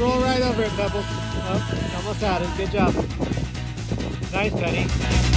roll right over it, Pebbles. Oh, almost had it. Good job. Nice, buddy.